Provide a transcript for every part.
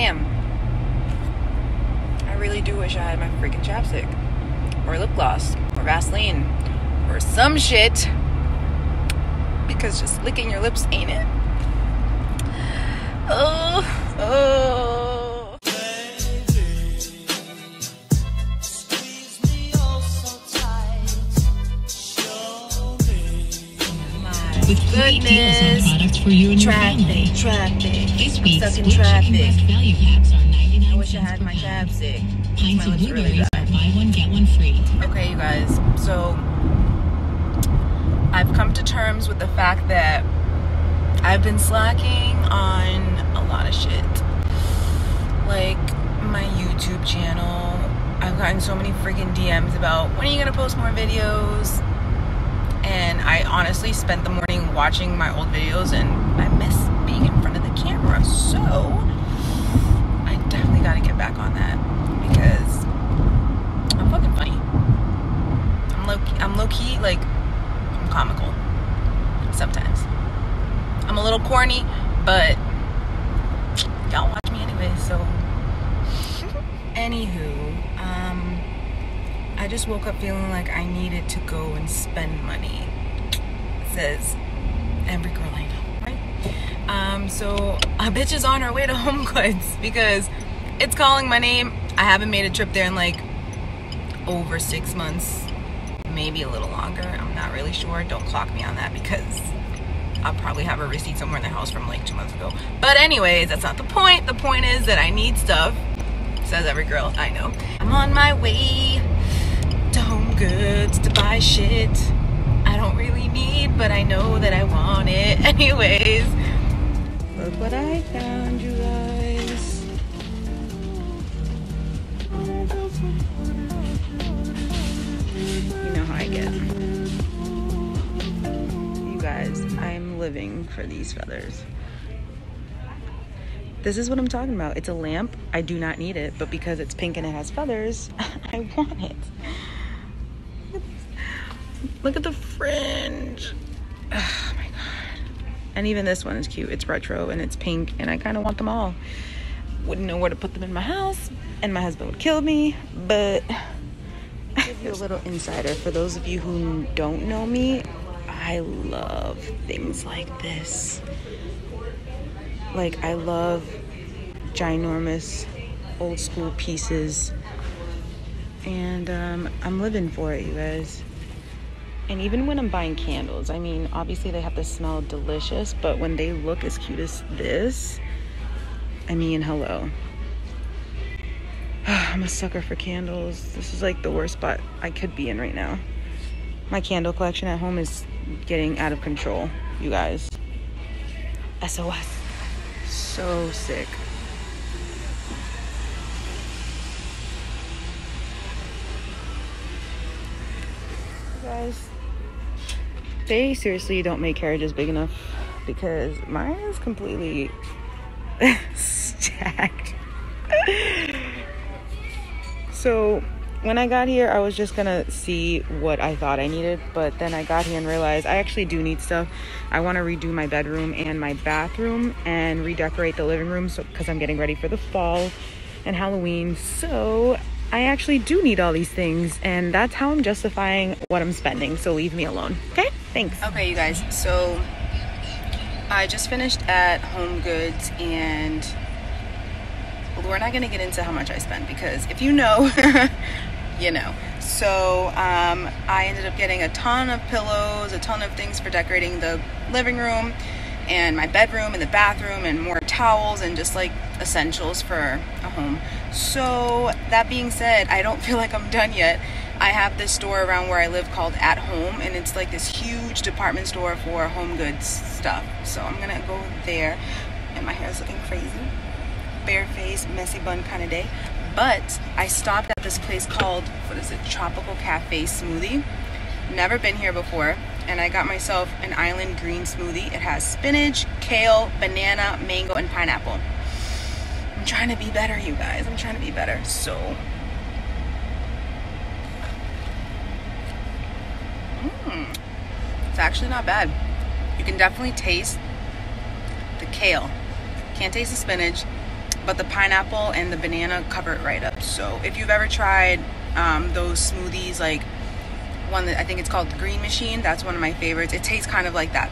Damn. I really do wish I had my freaking chapstick. Or lip gloss. Or Vaseline. Or some shit. Because just licking your lips ain't it. Oh, oh. With great deals on goodness. products for you and your family. Traffic, traffic. I'm stuck in traffic. Breast value packs are 99 I wish I had my pack. chapstick. Pints My of lips are really blueberries are buy one get one free. Okay, you guys. So I've come to terms with the fact that I've been slacking on a lot of shit. Like my YouTube channel. I've gotten so many freaking DMs about when are you gonna post more videos? And I honestly spent the morning watching my old videos and I miss being in front of the camera. So I definitely gotta get back on that because I'm fucking funny. I'm low-key I'm low key like I'm comical sometimes. I'm a little corny, but y'all watch me anyway, so anywho, um I just woke up feeling like I needed to go and spend money. Says every girl I know, right? Um, so a bitch is on her way to Home Goods because it's calling my name. I haven't made a trip there in like over six months, maybe a little longer. I'm not really sure. Don't clock me on that because I'll probably have a receipt somewhere in the house from like two months ago. But anyways, that's not the point. The point is that I need stuff. Says every girl I know. I'm on my way to Home Goods to buy shit but I know that I want it anyways. Look what I found, you guys. You know how I get. You guys, I'm living for these feathers. This is what I'm talking about. It's a lamp. I do not need it, but because it's pink and it has feathers, I want it. Look at the fringe. Oh my god. And even this one is cute. It's retro and it's pink, and I kind of want them all. Wouldn't know where to put them in my house, and my husband would kill me, but I'll give you a little insider. For those of you who don't know me, I love things like this. Like, I love ginormous old school pieces. And um, I'm living for it, you guys. And even when I'm buying candles, I mean, obviously they have to smell delicious, but when they look as cute as this, I mean, hello. I'm a sucker for candles. This is like the worst spot I could be in right now. My candle collection at home is getting out of control, you guys. SOS. So sick. Guys, they seriously don't make carriages big enough because mine is completely stacked. so when I got here, I was just gonna see what I thought I needed, but then I got here and realized I actually do need stuff. I want to redo my bedroom and my bathroom and redecorate the living room, so because I'm getting ready for the fall and Halloween. So I actually do need all these things, and that's how I'm justifying what I'm spending. So leave me alone, okay? Thanks. Okay, you guys. So I just finished at Home Goods and we're not going to get into how much I spent because if you know, you know. So um, I ended up getting a ton of pillows, a ton of things for decorating the living room and my bedroom and the bathroom and more towels and just like essentials for a home. So that being said, I don't feel like I'm done yet. I have this store around where I live called At Home, and it's like this huge department store for home goods stuff. So I'm gonna go there, and my hair is looking crazy, bare face, messy bun kind of day. But I stopped at this place called what is it? Tropical Cafe Smoothie. Never been here before, and I got myself an island green smoothie. It has spinach, kale, banana, mango, and pineapple. I'm trying to be better, you guys. I'm trying to be better. So It's actually not bad. You can definitely taste the kale. Can't taste the spinach. but the pineapple and the banana cover it right up. So if you've ever tried um, those smoothies, like one that I think it's called Green Machine, that's one of my favorites. It tastes kind of like that.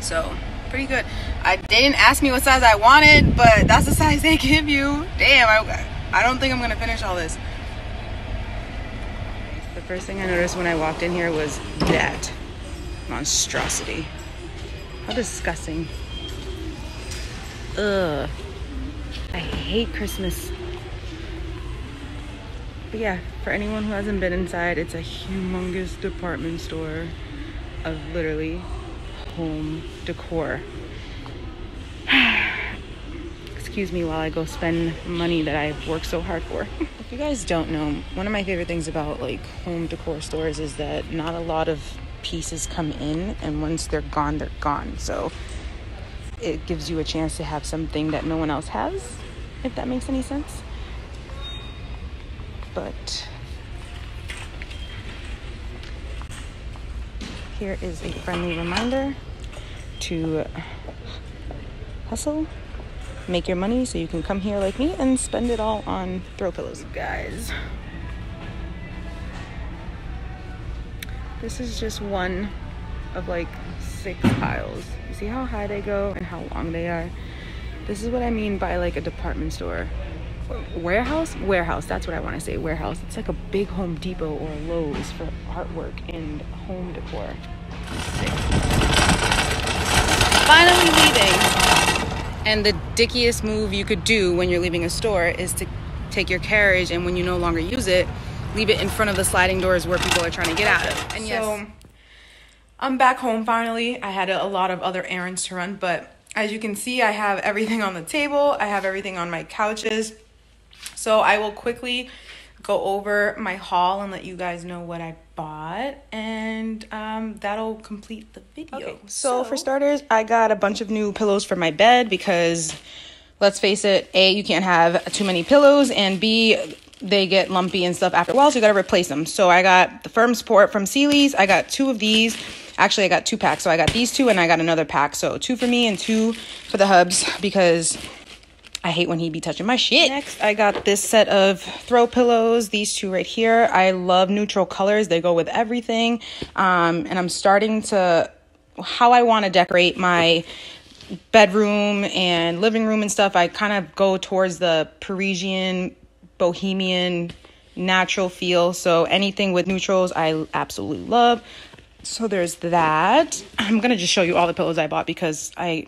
So pretty good. I didn't ask me what size I wanted, but that's the size they give you. Damn, I, I don't think I'm gonna finish all this. The first thing I noticed when I walked in here was that monstrosity. How disgusting. Ugh. I hate Christmas. But yeah, for anyone who hasn't been inside, it's a humongous department store of literally home decor. Excuse me while I go spend money that I've worked so hard for. if you guys don't know, one of my favorite things about like home decor stores is that not a lot of pieces come in and once they're gone, they're gone. So it gives you a chance to have something that no one else has, if that makes any sense. But here is a friendly reminder to hustle, make your money so you can come here like me and spend it all on throw pillows. Guys, this is just one of like six piles. You see how high they go and how long they are? This is what I mean by like a department store. Warehouse? Warehouse, that's what I want to say. Warehouse. It's like a big Home Depot or Lowe's for artwork and home decor. Finally leaving. And the dickiest move you could do when you're leaving a store is to take your carriage and when you no longer use it, leave it in front of the sliding doors where people are trying to get out of. And yes, so, I'm back home finally. I had a, a lot of other errands to run, but as you can see, I have everything on the table. I have everything on my couches. So I will quickly go over my haul and let you guys know what I bought, and um, that'll complete the video. Okay, so, so for starters, I got a bunch of new pillows for my bed because, let's face it, A, you can't have too many pillows, and B, they get lumpy and stuff after a while, so you gotta replace them. So I got the firm support from Sealy's. I got two of these. Actually, I got two packs. So I got these two and I got another pack. So two for me and two for the hubs because I hate when he be touching my shit. Next, I got this set of throw pillows. These two right here. I love neutral colors. They go with everything. Um, and I'm starting to how I want to decorate my bedroom and living room and stuff. I kind of go towards the Parisian, bohemian, natural feel. So anything with neutrals, I absolutely love. So there's that. I'm gonna just show you all the pillows I bought because I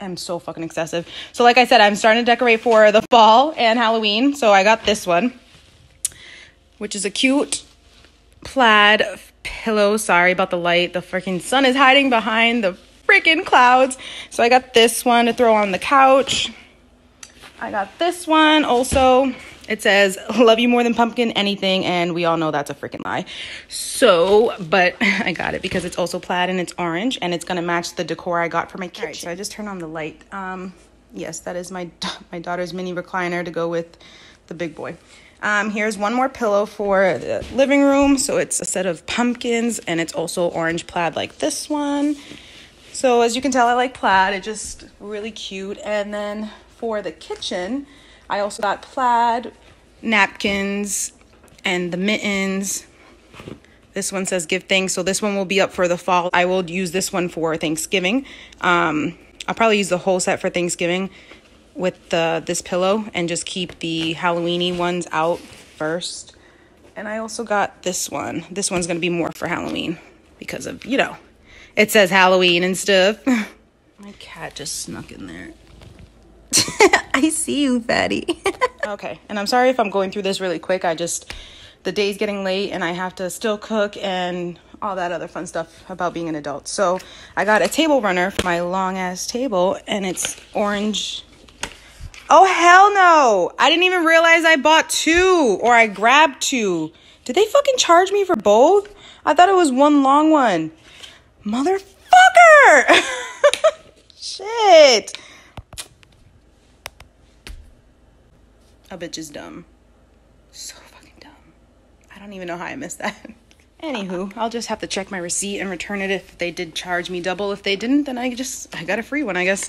am so fucking excessive. So, like I said, I'm starting to decorate for the fall and Halloween. So, I got this one, which is a cute plaid pillow. Sorry about the light. The freaking sun is hiding behind the freaking clouds. So, I got this one to throw on the couch. I got this one also. It says, love you more than pumpkin anything. And we all know that's a freaking lie. So, but I got it because it's also plaid and it's orange and it's going to match the decor I got for my kitchen. Right, so I just turned on the light. Um, yes, that is my, my daughter's mini recliner to go with the big boy. Um, here's one more pillow for the living room. So it's a set of pumpkins and it's also orange plaid like this one. So as you can tell, I like plaid. It's just really cute. And then for the kitchen, I also got plaid napkins and the mittens. This one says give thanks. So this one will be up for the fall. I will use this one for Thanksgiving. Um, I'll probably use the whole set for Thanksgiving with the this pillow and just keep the Halloweeny ones out first. And I also got this one. This one's gonna be more for Halloween because of, you know, it says Halloween and stuff. My cat just snuck in there. I see you, fatty. okay, and I'm sorry if I'm going through this really quick. I just, the day's getting late and I have to still cook and all that other fun stuff about being an adult. So I got a table runner for my long ass table and it's orange. Oh, hell no. I didn't even realize I bought two or I grabbed two. Did they fucking charge me for both? I thought it was one long one. Motherfucker! Shit. A bitch is dumb. So fucking dumb. I don't even know how I missed that. Anywho, I'll just have to check my receipt and return it if they did charge me double. If they didn't, then I just I got a free one, I guess.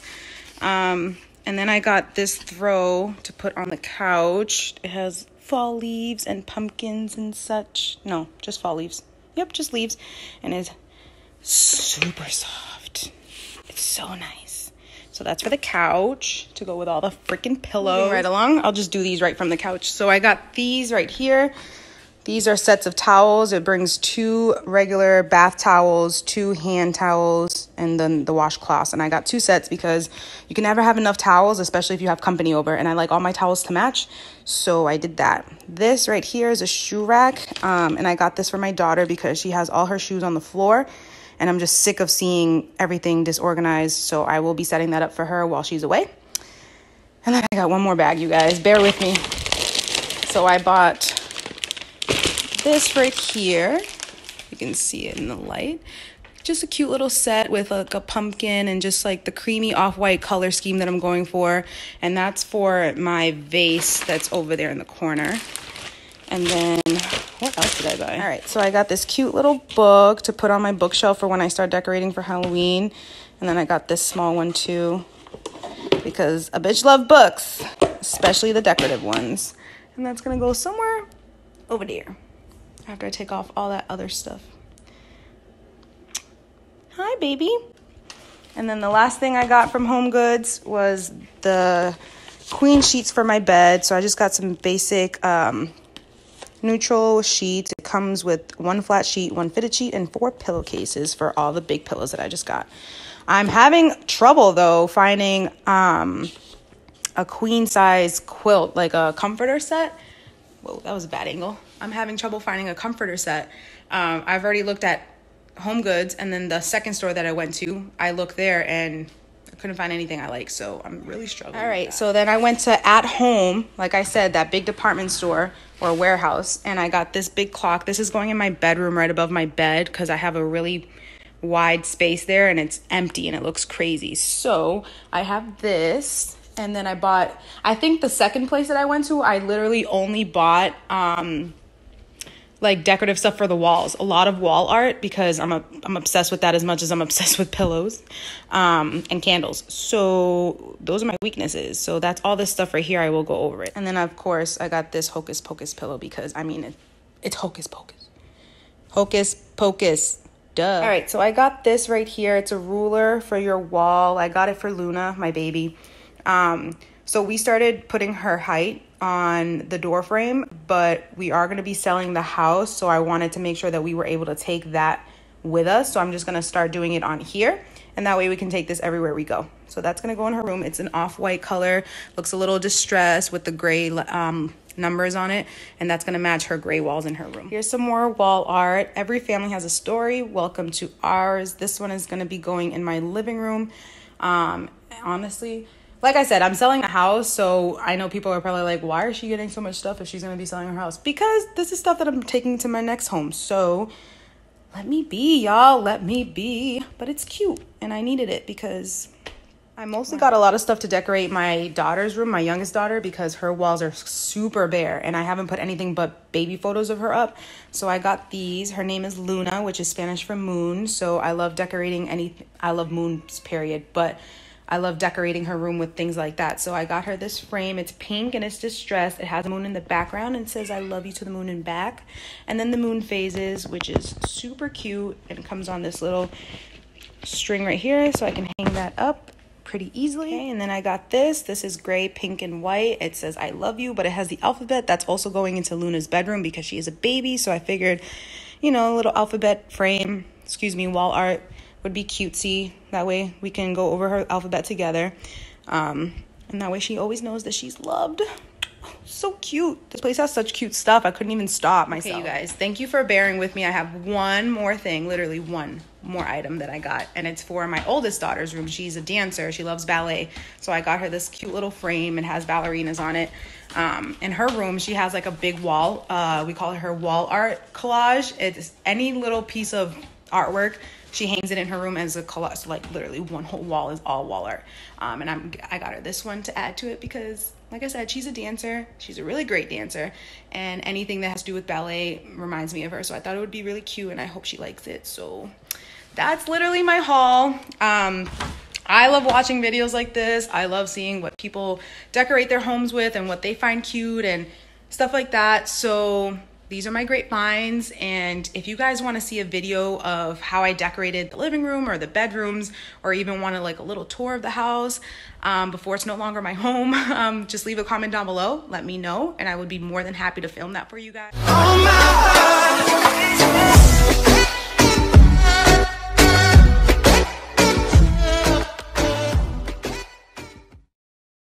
Um, And then I got this throw to put on the couch. It has fall leaves and pumpkins and such. No, just fall leaves. Yep, just leaves. And it's super soft. It's so nice. So that's for the couch to go with all the freaking pillows. Right along, I'll just do these right from the couch. So I got these right here. These are sets of towels. It brings two regular bath towels, two hand towels, and then the washcloths. And I got two sets because you can never have enough towels, especially if you have company over. And I like all my towels to match, so I did that. This right here is a shoe rack, um, and I got this for my daughter because she has all her shoes on the floor. And I'm just sick of seeing everything disorganized, so I will be setting that up for her while she's away. And then I got one more bag, you guys. Bear with me. So I bought this right here. You can see it in the light. Just a cute little set with like a pumpkin and just like the creamy off-white color scheme that I'm going for. And that's for my vase that's over there in the corner. And then what else did I buy? All right, so I got this cute little book to put on my bookshelf for when I start decorating for Halloween. And then I got this small one too because a bitch love books, especially the decorative ones. And that's gonna go somewhere over there after I take off all that other stuff. Hi, baby. And then the last thing I got from Home Goods was the queen sheets for my bed. So I just got some basic um, neutral sheets. It comes with one flat sheet, one fitted sheet, and four pillowcases for all the big pillows that I just got. I'm having trouble though finding um, a queen size quilt, like a comforter set. Whoa, that was a bad angle. I'm having trouble finding a comforter set. Um, I've already looked at Home Goods, and then the second store that I went to, I looked there and I couldn't find anything I like. So I'm really struggling. All right, so then I went to At Home, like I said, that big department store or warehouse, and I got this big clock. This is going in my bedroom right above my bed because I have a really wide space there and it's empty and it looks crazy. So I have this and then I bought I think the second place that I went to I literally only bought um like decorative stuff for the walls. A lot of wall art because I'm a I'm obsessed with that as much as I'm obsessed with pillows um and candles. So those are my weaknesses. So that's all this stuff right here. I will go over it. And then of course I got this hocus pocus pillow because I mean it, it's hocus pocus. Hocus pocus. Duh. All right, so I got this right here. It's a ruler for your wall. I got it for Luna, my baby. Um, so we started putting her height on the door frame, but we are going to be selling the house. So I wanted to make sure that we were able to take that with us. So I'm just going to start doing it on here. And that way we can take this everywhere we go. So that's going to go in her room. It's an off-white color. Looks a little distressed with the gray um, numbers on it. And that's going to match her gray walls in her room. Here's some more wall art. Every family has a story. Welcome to ours. This one is going to be going in my living room. Um, honestly, like I said, I'm selling a house, so I know people are probably like, why is she getting so much stuff if she's gonna be selling her house? Because this is stuff that I'm taking to my next home. So let me be, y'all. Let me be. But it's cute, and I needed it because I mostly got a lot of stuff to decorate my daughter's room, my youngest daughter, because her walls are super bare and I haven't put anything but baby photos of her up. So I got these. Her name is Luna, which is Spanish for moon. So I love decorating any, I love moons, period. But I love decorating her room with things like that. So I got her this frame. It's pink and it's distressed. It has a moon in the background and says, I love you to the moon and back. And then the moon phases, which is super cute and comes on this little string right here. So I can hang that up pretty easily. Okay, and then I got this. This is gray, pink, and white. It says, I love you, but it has the alphabet. That's also going into Luna's bedroom because she is a baby. So I figured, you know, a little alphabet frame, excuse me, wall art would be cutesy. That way we can go over her alphabet together. Um, and that way she always knows that she's loved. So cute. This place has such cute stuff. I couldn't even stop myself. Okay, you guys, thank you for bearing with me. I have one more thing, literally one more item that I got, and it's for my oldest daughter's room. She's a dancer. She loves ballet. So I got her this cute little frame and has ballerinas on it. Um, in her room, she has like a big wall. Uh, we call it her wall art collage. It's any little piece of artwork she hangs it in her room as a collage. So like literally one whole wall is all wall art. Um, and I'm I got her this one to add to it because like I said, she's a dancer. She's a really great dancer, and anything that has to do with ballet reminds me of her. So I thought it would be really cute, and I hope she likes it. So that's literally my haul. Um, I love watching videos like this. I love seeing what people decorate their homes with and what they find cute and stuff like that. So these are my grapevines and if you guys want to see a video of how i decorated the living room or the bedrooms or even want to like a little tour of the house um, before it's no longer my home um, just leave a comment down below let me know and i would be more than happy to film that for you guys